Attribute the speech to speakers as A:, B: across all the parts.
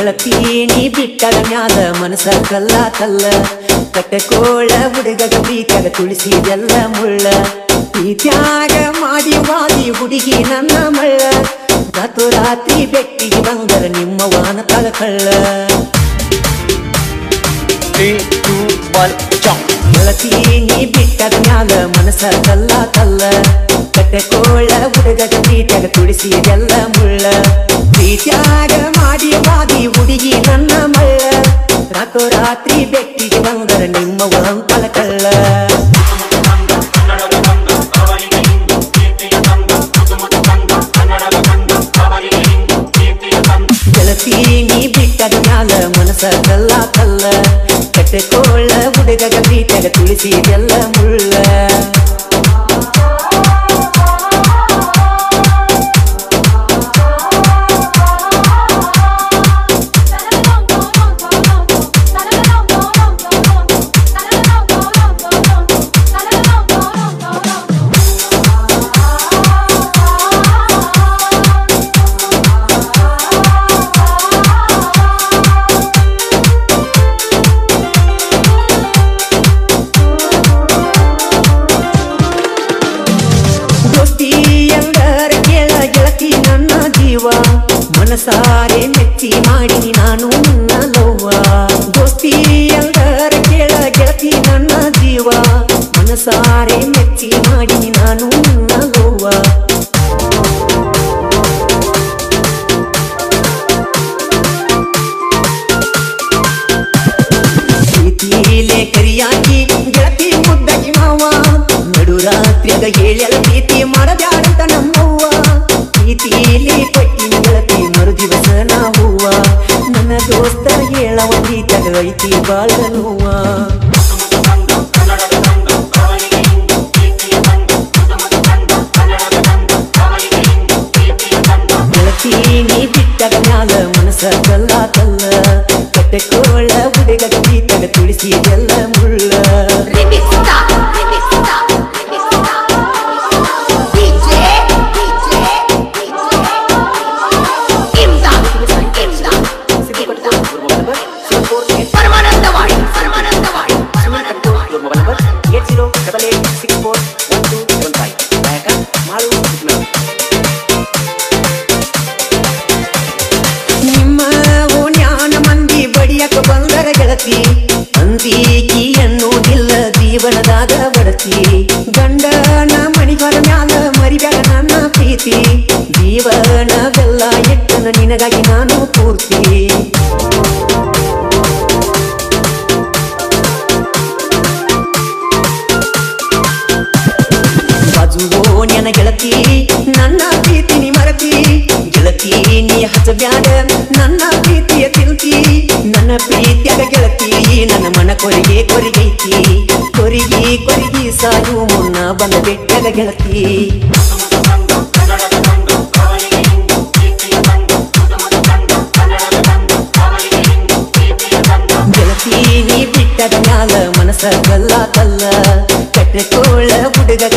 A: ಗೆಳತೀನಿ ಬಿಟ್ಟದ ಮ್ಯಾಲ ಮನಸ ಕಲ್ಲ ಕಲ್ಲ. ಕಟ್ಟಕೋಳ ಹುಡುಗಗ ಪ್ರೀತಿಯಾಗ ತುಳಿಸಿದೆಲ್ಲ ಮುಳ್ಳ. ಈ ತ್ಯಾಗ ಮಾಡಿ ವಾದಿ ಹುಡುಗಿ ನನ್ನ ಮಳ್ಳ. ರಾತು ರಾತ್ರಿ ಬೆಟ್ಟಿಗೆ ಬಂದರ ನಿಮ್ಮ ವಾನ ತಳಕಳ್ಳ.
B: Three, two.
A: ಗೆಳತೀನಿ ಬಿಟ್ಟದ ಮ್ಯಾಲ ಮನಸ ಕಲ್ಲ ಕೋಳ ಹುಡುಗದ ಹುಡುಗಗ ತುಡಿಸಿ ತುಳಿಸಿದೆಲ್ಲ ಮುಳ್ಳ. ಪ್ರೀತ್ಯಾಗ ಮಾಡಿ ಬಾದಿ ಹುಡುಗಿ ನನ್ನ ಮಳ್ಳ. ರಾತೋ ರಾತ್ರಿ ಬೆಟ್ಟಿಗೆ ಬಂದರ ನಿಮ್ಮ ಒಳಂತಲ ಕಳ್ಳ. ಗೆಳತೀನಿ ಬಿಟ್ಟದ ಮ್ಯಾಲ ಮನಸ ಕಲ್ಲ ಕಲ್ಲ ಕೋಳ ಹುಡುಗಗ ತುಳಸಿ ಎಲ್ಲ ಮುಳ್ಳ. ಮನಸಾರೆ ಮೆಚ್ಚಿ ಮಾಡಿನಿ ನಾನು ನಿನ್ನ ಲವ್ವ. ದೋಸ್ತಿ ಎಂದರ ಕೇಳ ಗೆಳತಿ ನನ್ನ ಜೀವ. ಮನಸಾರೆ ಮೆಚ್ಚಿ ಮಾಡಿನಿ ನಾನು ನಿನ್ನ ಲವ್ವ. ಪ್ರೀತಿಲೇ ಕರಿಯಾಕಿ ಗೆಳತಿ ಮುದ್ದಾಗಿ ಮಾವ. ನಡು ರಾತ್ರಿಯಾಗ ಹೇಳ್ಯಾಳ
B: ගෙති බලනවා. ගෙලතිනි පිටට ඥාල මනස කළා තල්ල
A: කොටකොල උඩගට පීතක තුලිසිය ಬಂದರ ಗೆಳತಿ ಅಂದೀಕಿ ಮುನ್ನ ಬಂದ ಬಿಟ್ಟದ ಗೆಳತಿ ಗೆಳತಿ ನೀ ಬಿಟ್ಟದ ಮ್ಯಾಲ ಮನಸ ಕಲ್ಲ ಕಲ್ಲ ತೋಳ ಹುಡುಗಗ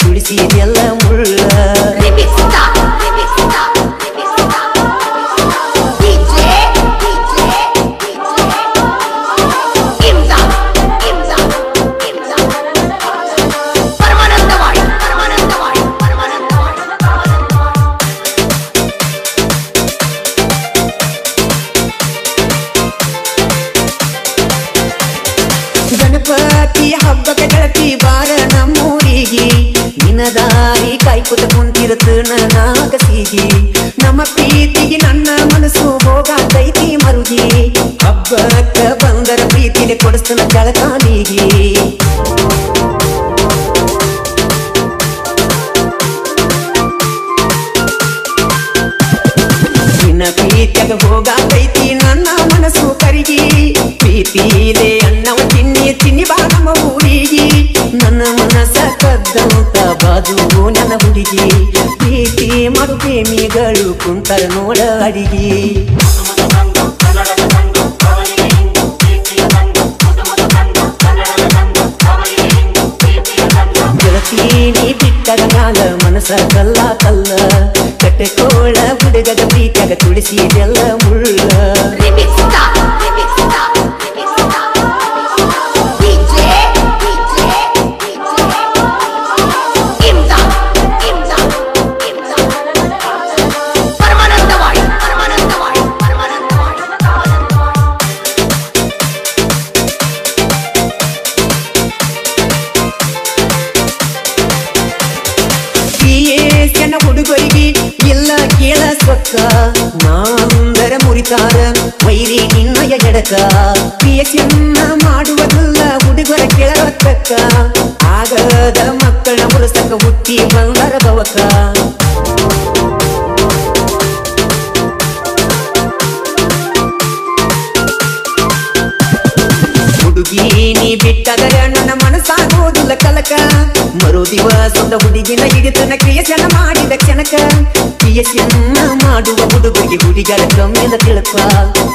A: ತುಳಿಸಿದೆಲ್ಲ ಗೆಳತಿ ಬಾರ ನಮ್ಮೂರಿಗೆ ನಿನದಾರಿ ಕೈಕುತ ಕುಂತಿರುತ್ತ ನಾಗಸಿಗಿ ನಮ್ಮ ಪ್ರೀತಿಗೆ ನನ್ನ ಮನಸ್ಸು ಹೋಗಾಕೈತಿ ಮರುಗಿ. ಹಬ್ಬಕ್ಕ ಬಂದರ ಪ್ರೀತಿಗೆ ಕೊಡಿಸ್ತನ ಜಳಕಾಲಿಗೆ. ನಿನ್ನ ಪ್ರೀತಿಯಾಗ ಹೋಗಾಕೈತಿ ನನ್ನ ಮನಸ್ಸು ಕರಿಗಿ. ಪ್ರೀತಿಲೇ ಬಾಜು ನನ್ನ ಹುಡುಗಿ. ಪ್ರೀತಿ ಮಾಡು ಪ್ರೇಮಿಗಳು ಕುಂತರ ನೋಡ ಅಡಿಗೆ. ಬಿಟ್ಟದ ಮ್ಯಾಲ ಮನಸ ಕಲ್ಲ ಕಲ್ಲ. ಕಟ್ಟಕೋಳ ಹುಡುಗದ ಪ್ರೀತಿಯಾಗ ಎಲ್ಲ ಮುಳ್ಳ. ಪಿಯೇಸನ ಹುಡುಗರಿಗೆ ಎಲ್ಲ ಕೇಳ ಸೊಕ್ಕ. ನಾಂದರ ಮುರಿತಾರ, ವೈರಿ ನಿನ್ನಯ ಎಡಕ. ಪಿಯಸ್ಸಿಯನ್ನ ಮಾಡುವುದಲ್ಲ ಹುಡುಗರ ಕೆಳತಕ್ಕ ಆಗದ ಮಕ್ಕಳ ಮುರಸಕ ಹುಟ್ಟಿ ಬಂದರ ಬವಕ ಹುಡುಗಿ ನೀ ಬಿಟ್ಟದರ ನನ್ನ ಮನಸ್ಸಾಗೋದಿಲ್ಲ ಕಲಕ. ಮರು ದಿವಸದ ಹುಡುಗಿನ ಹಿಡಿತನ ಕ್ರಿಯಸನ ಮಾಡಿದ ಕ್ಷಣಕ. ಕ್ರಿಯಸನ್ನ ಮಾಡುವ ಹುಡುಗರಿಗೆ ಹುಡುಗರ ಕಮ್ಮಿದ ತಿಳಕ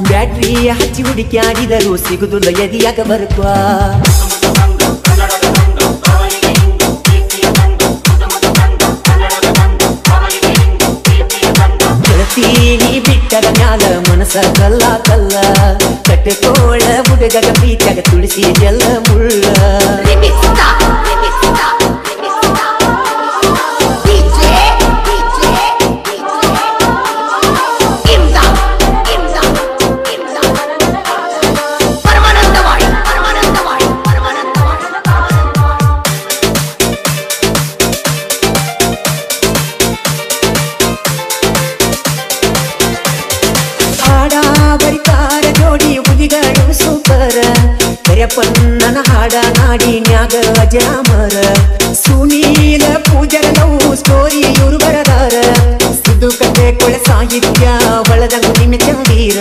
A: ಬ್ಯಾಟ್ರಿ ಹಚ್ಚಿ ಹುಡುಕ್ಯಾಡಿದರೂ ಸಿಗುದಿಲ್ಲ ಎದಿಯಾಗ ಬರುತ್ತ ಬಿಟ್ಟದ ಮ್ಯಾಲ ಮನಸ ಕಲ್ಲ ಕಲ್ಲ. ಕಟ್ಟಕೋಳ ಹುಡುಗಗ ಪ್ರೀತಿಯಾಗ ಎಲ್ಲ ಮುಳ್ಳ. ಕರೆಯಪ್ಪಣ್ಣನ ಹಾಡ ನಾಡಿನ್ಯಾಗ ಅಜರಾಮರ. ಸುನೀಲ ಪೂಜರ ನೋವು ಸ್ಟೋರಿ ಇವರು ಬರದಾರ ಸಿದ್ದು ಕತೆ ಕೊಳೆ ಸಾಹಿತ್ಯ ಬಳದಂಗು ನಿಮ್ಮೆ ಚಂದೀರ.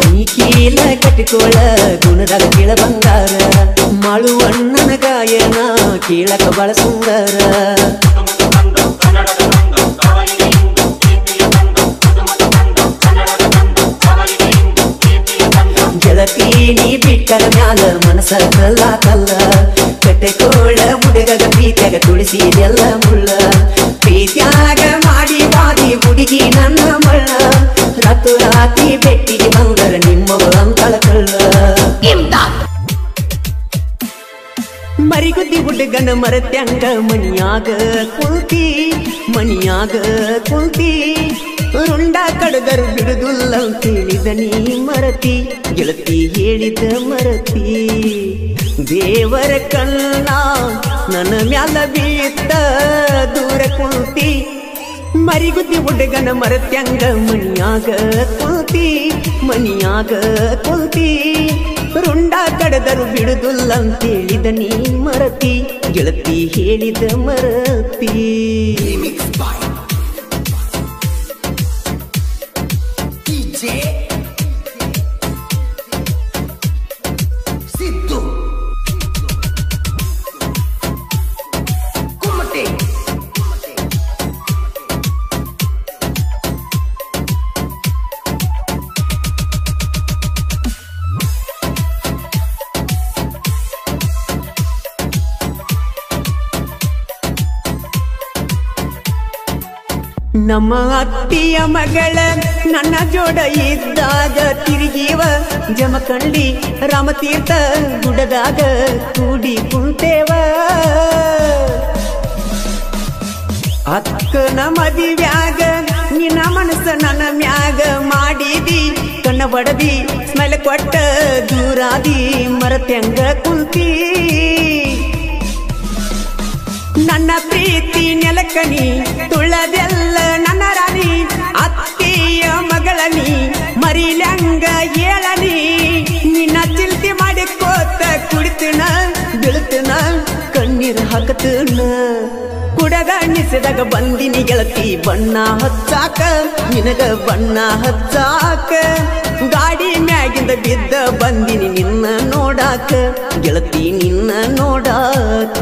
A: ನೀ ಕೀಲ ಕಟ್ಟಿಕೋಳ ಗುಣದಾಗ ಕೀಳ ಬಂಗಾರ. ಮಾಳುವಣ್ಣನ ಗಾಯನ ಕೀಳಕ ಬಳ ಸುಂದರ. ನೀ ಬಿಟ್ಟರ ಮ್ಯಾಲ ಮನಸ ಕಲ್ಲ ಕಲ್ಲ. ತೆಗೆ ಹುಡುಗಗ ಪ್ರೀತಿಯಾಗ ತುಳಿಸಿದೆಲ್ಲ ಮುಳ್ಳ. ಪ್ರೀತ್ಯಾಗ ಮಾಡಿ ಬಾದಿ ಹುಡುಗಿ ನನ್ನ ಮಳ್ಳ. ರಾತು ರಾತಿ ಬೆಟ್ಟಿಗೆ ಬಂದರ ನಿಮ್ಮ ಅಂತಳ ಕಳ್ಳ.
C: ಮರಿಗುದಿ
A: ಮರಿಗುದ್ದಿ ಹುಡುಗನ ಮರತ್ಯಂಗ ಮನಿಯಾಗ ಕುಲ್ಕಿ ಮನಿಯಾಗ ಕುಳ್ತಿ. ರುಂಡ ಕಡದರ್ ಬಿಡುದುಲ್ಲ ತಿಳಿದ ನೀ ಮರತಿ, ಗೆಳತಿ ಹೇಳಿದ ಮರತಿ. ದೇವರ ಕಣ್ಣ ನನ್ನ ಮ್ಯಾಲ ಬೀತ್ತ, ದೂರ ಕುಂತಿ. ಮರಿಗುದ್ದಿ ಹುಡುಗನ ಮರತ್ಯಂಗ ಮಣಿಯಾಗ ಮನಿಯಾಗ ಕುಂತಿ. ರುಂಡ ಕಡದರು ಬಿಡುದುಲ್ಲ ತಿಳಿದ ನೀ ಮರತಿ, ಗೆಳತಿ ಹೇಳಿದ ಮರತಿ. ನಮ್ಮ ಅತ್ತಿಯ ಮಗಳ ನನ್ನ ಜೋಡ ಇದ್ದಾಗ ತಿರುಗಿವ ಜಮಕಂಡಿ ರಾಮತೀರ್ಥ ಗುಡದಾಗ ಕೂಡಿ ಕುಂತೇವ ಅಕ್ಕನ ಮದಿವ್ಯಾಗ ನಿನ್ನ ಮನಸ್ಸ ನನ್ನ ಮ್ಯಾಗ ಮಾಡಿದಿ, ಕಣ್ಣ ಬಡದಿ ಸ್ಮೆಲ್ ಕೊಟ್ಟ ದೂರಾದಿ ಮರತ್ಯಂಗ ಕುಂತಿ. ನನ್ನ ಪ್ರೀತಿ ನೆಲಕನಿ ತುಳದೆಲ್ಲ ನನ್ನ ರಾಣಿ ಅತ್ತಿಯ ಮಗಳನಿ ಮರಿಲಂಗ ಏಳನಿ. ನಿನ್ನ ಚಿಂತೆ ಮಾಡಿಕೋತ ಕುಡಿತನ, ಬೀಳ್ತನ, ಕಣ್ಣೀರು ಹಾಕತನ. ಕುಡಗ ನಿಸದಾಗ ಬಂದಿನಿ ಗೆಳತಿ, ಬಣ್ಣ ಹಚ್ಚಾಕ, ನಿನಗ ಬಣ್ಣ ಹಚ್ಚಾಕ. ಗಾಡಿ ಮ್ಯಾಗಿಂದ ಬಿದ್ದ ಬಂದಿನಿ ನಿನ್ನ ನೋಡಾಕ, ಗೆಳತಿ ನಿನ್ನ ನೋಡಾಕ.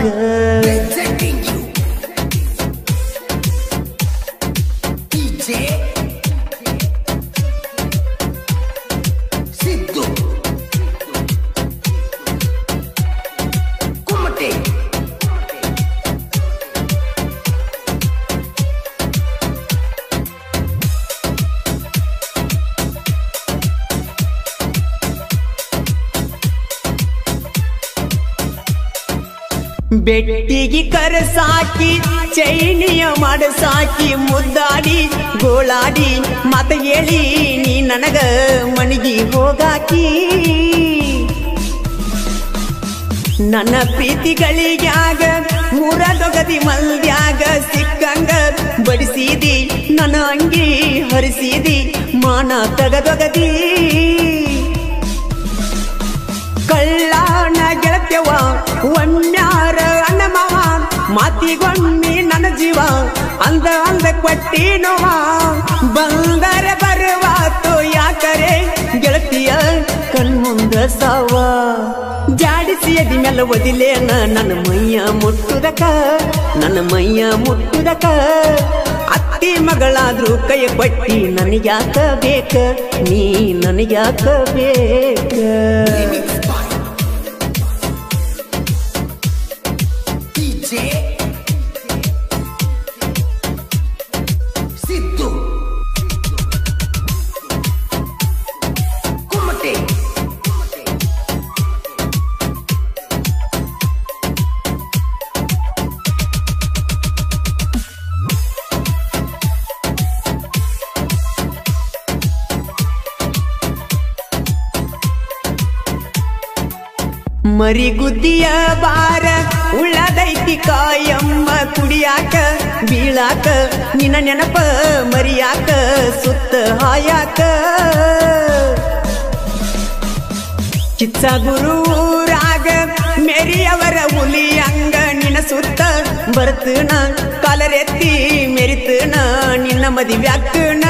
A: ಬೆಟ್ಟಿಗೆ ಕರಸಾಕಿ, ಚೈನಿಯ ಮಾಡಸಾಕಿ, ಮುದ್ದಾಡಿ, ಗೋಳಾಡಿ, ಮತ ಹೇಳಿ, ನೀ ನನಗ ಮಣಿಗಿ ಹೋಗಾಕಿ. ನನ್ನ ಪ್ರೀತಿಗಳಿಗ್ಯಾಗ, ಮುರದೊಗದಿ ಮಲ್ದ್ಯಾಗ ಸಿಕ್ಕಂಗ ಬಡಿಸಿದಿ, ನನ್ನ ಅಂಗಿ ಹರಿಸಿದಿ, ಮಾನ ತಗದೊಗದಿ. ಕಳ್ಳಾಣ ಗೆಳತ್ಯವ ಒಮ್ಮ್ಯಾರ ಅಣ್ಣ ಮಾವ ಮಾತಿಗೊಮ್ಮಿ ನನ್ನ ಜೀವ, ಅಂದ ಅಂದ ಕೊಟ್ಟಿ ನೋವ ಬಂದರೆ ಬರುವಾತು ಯಾಕರೆ, ಗೆಳತಿಯ ಕಣ್ಮುಂದ ಸಾವ. ಜಾಡಿಸಿ ಅದಿ ಮೇಲೆ ಒದಿಲೇನ, ನನ್ನ ಮೈಯ ಮುಟ್ಟುದಕ, ನನ್ನ ಮೈಯ ಮುಟ್ಟುದಕ. ಅತ್ತಿ ಮಗಳಾದ್ರೂ ಕೈ ಕೊಟ್ಟಿ ನನಗ್ಯಾಕ ಬೇಕ, ನೀ ನನಗ್ಯಾಕ ಬೇಕ. ಮರಿಗುದ್ದಿಯ ಬಾರ ಉಳ್ಳದೈತಿ ಕಾಯಮ್ಮ ಕುಡಿಯಾಕ ಬೀಳಾಕ ನಿನ್ನ ನೆನಪ ಮರಿಯಾಕ ಸುತ್ತ ಹಾಯಾಕ ಕಿಚ್ಚ ಗುರೂರಾಗ ಮೇರಿಯವರ ಹುಲಿ ಅಂಗ ನಿನ್ನ ಸುತ್ತ ಬರ್ತನ ಕಾಲರೆತ್ತಿ ಮೆರಿತನ ನಿನ್ನ ಮದಿವ್ಯಾಕನ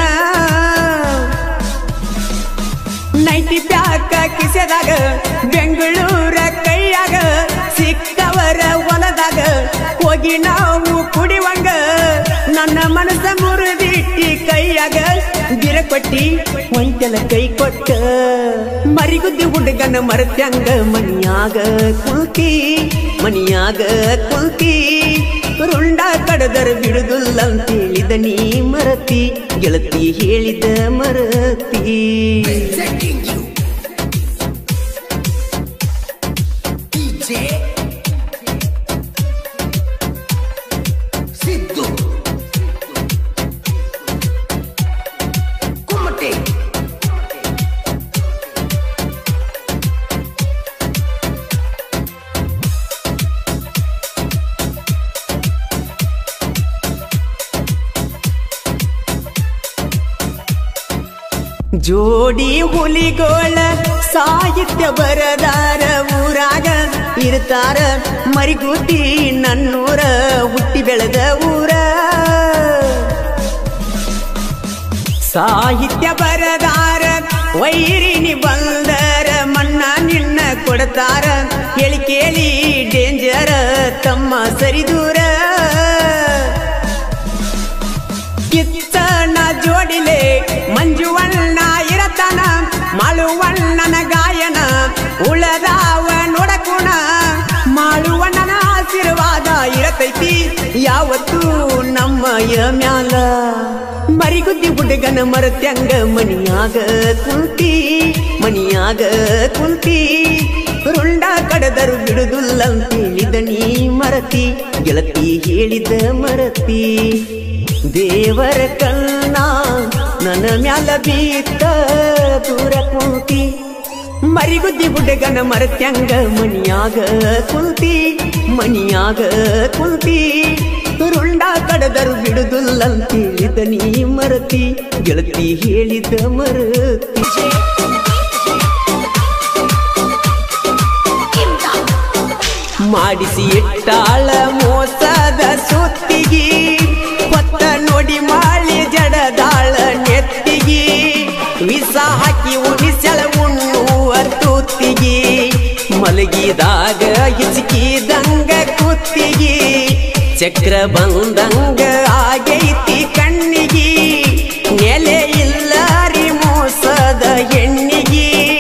A: ನೈಟಿ ಪ್ಯಾಕ ಕಿಸೆದಾಗ, ಬೆಂಗಳೂರ ಕೈಯಾಗ ಸಿಕ್ಕವರ ಹೊಲದಾಗ ಹೋಗಿ ನಾವು ಕುಡಿವಂಗ. ನನ್ನ ಮನಸ್ಸ ಮುರಿದಿಟ್ಟಿ ಕೈಯಾಗ ಬಿರಕೊಟ್ಟಿ ಒಂಟೆಲ ಕೈ ಕೊಟ್ಟ. ಮರಿಗುದ್ದಿ ಹುಡುಗನ ಮರತ್ಯಂಗ ಮನಿಯಾಗ ಕುಲ್ಕಿ ಮನಿಯಾಗ ಕುಲ್ಕಿ. ರುಂಡ ಕಡದರ ಬಿಡುದಿಲ್ಲಂತೇಳಿದ ನೀ ಮರತಿ ಗೆಳತಿ ಹೇಳಿದ ಮರತಿ. ಜೋಡಿ ಹುಲಿಗೋಳ ಸಾಹಿತ್ಯ ಬರದಾರ ಊರಾಗ ಇರ್ತಾರ ಮರಿಗೂತಿ ನನ್ನೂರ ಹುಟ್ಟಿ ಬೆಳೆದ ಊರ. ಸಾಹಿತ್ಯ ಬರದಾರ ವೈರಿನಿ ಬಂದರ ಮಣ್ಣ ನಿನ್ನ ಕೊಡ್ತಾರ. ಕೇಳಿ ಕೇಳಿ ಡೇಂಜರ ತಮ್ಮ ಸರಿದೂರ. ಯಾವತ್ತೂ ನಮ್ಮಯ ಮ್ಯಾಲ? ಮರಿಗುದ್ದಿ ಹುಡುಗನ ಮರತ್ಯಂಗ ಮನಿಯಾಗ ಕುಂತಿ ಮನಿಯಾಗ ಕುಂತಿ. ರುಂಡ ಕಡದರು ಬಿಡುದಿಲ್ಲಂತೇಳಿದ ನೀ ಮರತಿ, ಗೆಳತಿ ಹೇಳಿದ ಮರತಿ. ದೇವರ ಕಣ್ಣ, ನನ್ನ ಮ್ಯಾಲ ಬೀತ ದೂರ ಕುಂತಿ. ಮರಿಗುದ್ದಿ ಹುಡುಗನ ಮರತ್ಯಂಗ ಮನಿಯಾಗ ಕುಂತಿ ಮನಿಯಾಗ ಕುಂತಿ ರುಂಡ ಕಡದರು ಬಿಡುದಿಲ್ಲಂತೇಳಿದ ನೀ ಮರತಿ, ಗೆಳತಿ ಹೇಳಿದ ಮರತಿ. ಮಾಡಿಸಿ ಇಟ್ಟಾಳ ಮೋಸದ ಸುತ್ತಿಗಿ, ಕೊತ್ತ ನೋಡಿ ಮಾಳಿ ಜಡದಾಳ ನೆತ್ತಿಗಿ. ವಿಸ ಹಾಕಿ ಉಣಿಸಳ ಮಲಗಿದಾಗ ಹಿಚಕಿದಂಗ ಕುತ್ತಿಗಿ ಚಕ್ರ ಬಂದಂಗ ಆಗೈತಿ ಕಣ್ಣಿಗಿ. ನೆಲೆ ಇಲ್ಲ ರೀ ಮೋಸದ ಹೆಣ್ಣಿಗಿ.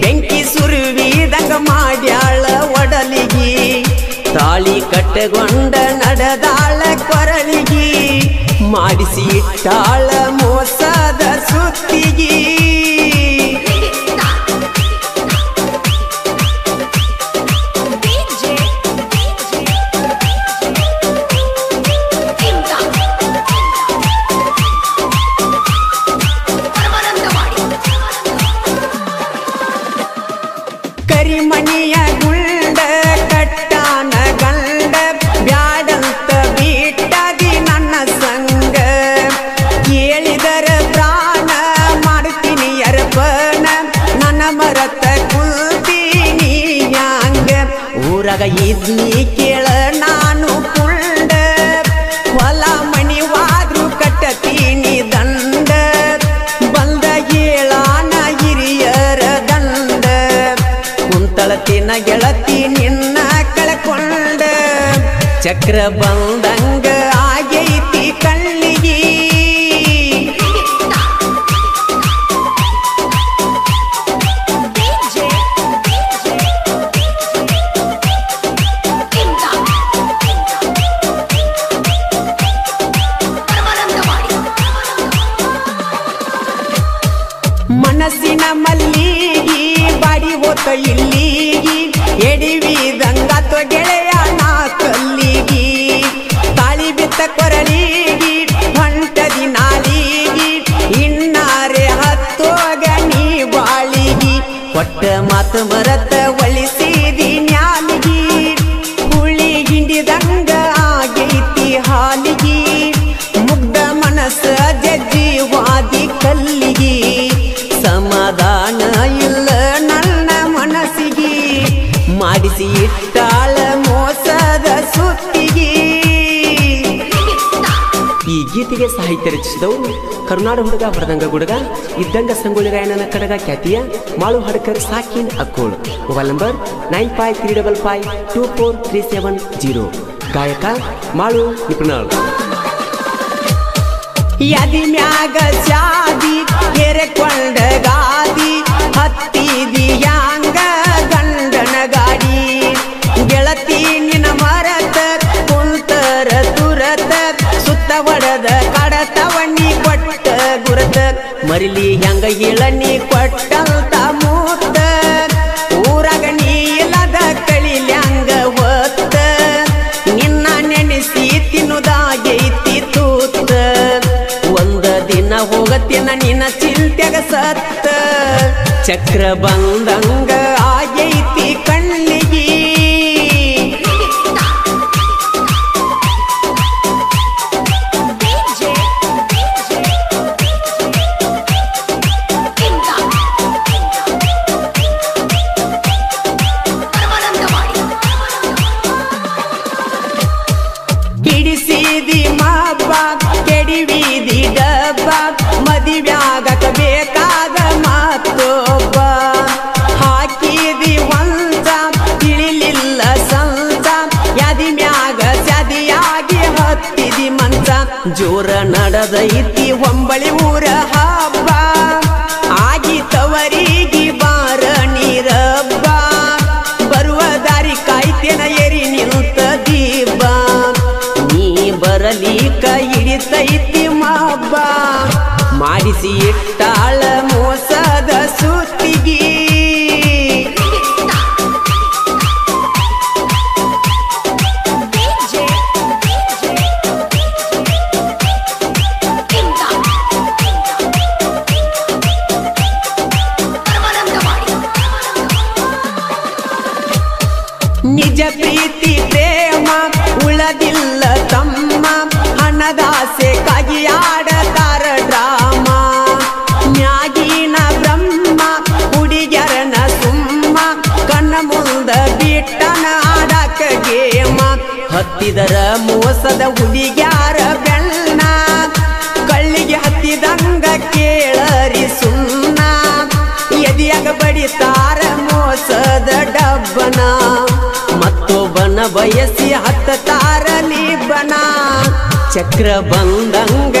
A: ಬೆಂಕಿ ಸುರುವಿದಂಗ ಮಾಡ್ಯಾಳ ಒಡಲಿಗಿ. ತಾಳಿ ಕಟ್ಟಗೊಂಡ ನಡೆದಾಳ ಕೊರಳಿಗಿ. ಮಾಡಿಸಿ ಇಟ್ಟಾಳ ಮೋಸದ ಸುತ್ತಿಗಿ. ಇದ್ನಿ ಕೇಳ, ನಾನು ಕುಂಡ. ಹೊಲ ಮಣಿವಾದ್ರು ಕಟ್ಟತೀನಿ ದಂಡ. ಬಂದ ಹೇಳಾನ ಹಿರಿಯರ ದಂಡ. ಕುಂತಳತಿನ ಗೆಳತಿ ನಿನ್ನ ಕಳ್ಕೊಂಡ. ಚಕ್ರ ಬಂದಂಗ ಮನಸ್ಸಿನ ಮಲ್ಲಿಗಿ, ಬಾಡಿ ಹೋತ ಇಲ್ಲಿಗಿ ಎಡಿವಿ ದಂಗಾತ ಗೆಳೆಯ ನಾ ಕಲ್ಲಿಗಿ. ತಾಳಿ ಬಿತ್ತ ಕೊರಳಿಗಿ, ಹೊಂಟದಿ ನಾಲಿಗಿ, ಇನ್ನಾರೆ ಹತ್ತೋಗ ನೀ ಬಾಳಿಗಿ. ಕೊಟ್ಟ ಮಾತು ಮರತ ಒಳಿಸಿದಿ ಮೋಸದ ಸುತ್ತಿಗೆ
B: ಈ ಗೀತೆಗೆ ಸಾಹಿತ್ಯ ರಚಿಸಿದವು ಕರುನಾಡ ಹುಡುಗ ಹೊರದಂಗ ಗುಡುಗ ಇದ್ದಂಗ ಸಂಗೊಳ್ಳಿ ರಾಯಣ್ಣನ ಕಡಗ ಖ್ಯಾತಿಯ Malu Hadakar ಸಾಕಿನ್ Akkol. Mobile number nine five three double five two four three seven zero. ಗಾಯಕ ಮಾಳು ನಿಪುಣಾಳ್.
A: ಯದಿ ಮ್ಯಾಗ ಶಾದಿ ಎರೆಕೊಂಡ ಗಾದಿ ಹತ್ತಿದಿ ಯಾಂಗ ಮರಿಲಿ ಹೆಂಗ ಇಳನಿ ಕೊಟ್ಟಂತ ಮೂತ. ಊರಾಗ ನೀಲದ ಕಳಿಲಿ ಹಂಗ ಒತ್ತ. ನಿನ್ನ ನೆನೆಸಿ ತಿನ್ನುದಾಗೈತಿ ತೂತ. ಒಂದ ದಿನ ಹೋಗತ್ತಿನ ನಿನ್ನ ಚಿಂತೆಗ ಸತ್ತ. ಚಕ್ರ ಬಂದಂಗ ಆಗೈತಿ ಕಣ್ಣಿಗೆ ಜೋರ ನಡೆದೈತಿ ಹೊಂಬಳಿ ಊರ ಹಬ್ಬ ಆಗಿತವರಿಗೆ ಬಾರ ನೀರಬ್ಬ ಬರುವ ದಾರಿ ಕಾಯ್ತೇನ ಏರಿ ನಿಂತ ದೀಪ ನೀ ಬರಲಿ ಕೈ ಹಿಡಿತೈತಿ ಮಬ್ಬ ಮಾಡಿಸಿ ಇಟ್ಟಾಳ ಹತ್ತಿದರ ಮೋಸದ ಹುಲಿಗ್ಯಾರ ಬೆಣ್ಣ ಕಳ್ಳಿಗೆ ಹತ್ತಿದಂಗ ಕೇಳರಿ ಸುಣ್ಣ. ಎದಿಯಾಗ ಬಡಿತಾರ ಮೋಸದ ಡಬ್ಬನ? ಮತ್ತೊಬ್ಬನ ಬಯಸಿ ಹತ್ತತಾರಲಿ ಬನ ಚಕ್ರ ಬಂದಂಗ